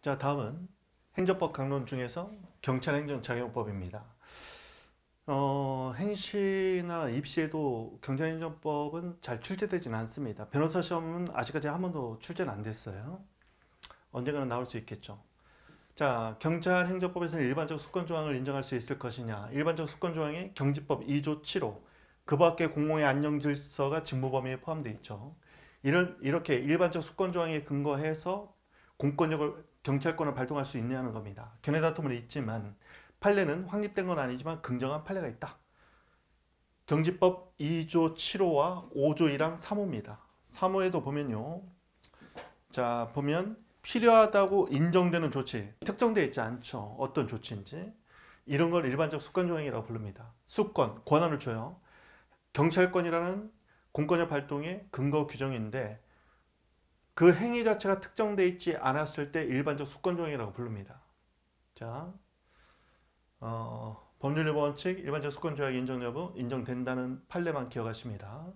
자 다음은 행정법 강론 중에서 경찰행정작용법입니다. 어, 행시나 입시에도 경찰행정법은 잘 출제되지는 않습니다. 변호사 시험은 아직까지 한 번도 출제는 안 됐어요. 언젠가는 나올 수 있겠죠. 자, 경찰행정법에서는 일반적 수권조항을 인정할 수 있을 것이냐 일반적 수권조항에 경지법 2조 7호 그 밖에 공공의 안녕질서가 직무범위에 포함되어 있죠. 이런, 이렇게 일반적 수권조항에 근거해서 공권력을 경찰권을 발동할 수 있냐는 겁니다. 견해 다툼은 있지만 판례는 확립된 건 아니지만 긍정한 판례가 있다. 경지법 2조 7호와 5조 1항 3호입니다. 3호에도 보면요. 자, 보면 필요하다고 인정되는 조치 특정되어 있지 않죠. 어떤 조치인지. 이런 걸 일반적 수권조항이라고 부릅니다. 수권, 권한을 줘요. 경찰권이라는 공권력 발동의 근거 규정인데 그 행위 자체가 특정되어 있지 않았을 때 일반적 수권조항이라고 부릅니다. 자, 어, 법률 위반 원칙, 일반적 수권조약 인정 여부 인정된다는 판례만 기억하십니다.